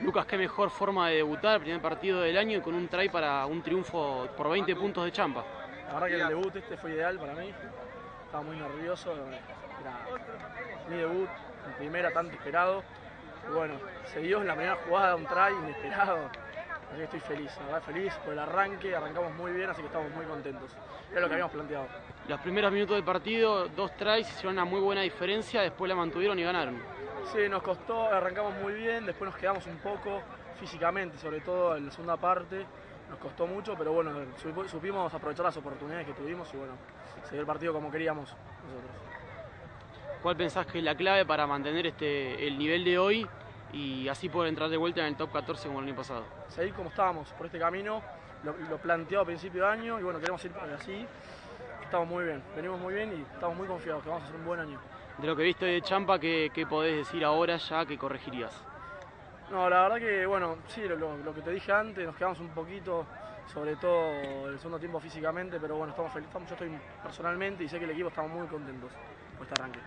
Lucas, qué mejor forma de debutar, el primer partido del año y con un try para un triunfo por 20 puntos de Champa. La verdad que el debut este fue ideal para mí. Estaba muy nervioso, era mi debut, en primera tanto esperado. Y bueno, se dio en la primera jugada un try inesperado. Así que estoy feliz, la verdad feliz por el arranque, arrancamos muy bien, así que estamos muy contentos. Era lo que habíamos planteado. Los primeros minutos del partido, dos tries, hicieron una muy buena diferencia, después la mantuvieron y ganaron. Sí, nos costó, arrancamos muy bien, después nos quedamos un poco físicamente, sobre todo en la segunda parte. Nos costó mucho, pero bueno, supimos aprovechar las oportunidades que tuvimos y bueno, se dio el partido como queríamos nosotros. ¿Cuál pensás que es la clave para mantener este, el nivel de hoy y así poder entrar de vuelta en el top 14 como el año pasado? Seguir como estábamos, por este camino, lo, lo planteado a principio de año y bueno, queremos ir así. Estamos muy bien, venimos muy bien y estamos muy confiados que vamos a hacer un buen año. De lo que viste de Champa, ¿qué, qué podés decir ahora ya que corregirías? No, la verdad que, bueno, sí, lo, que te dije antes, nos quedamos un poquito, sobre todo el segundo tiempo físicamente, pero bueno, estamos felices, yo estoy personalmente y sé que el equipo estamos muy contentos por este arranque.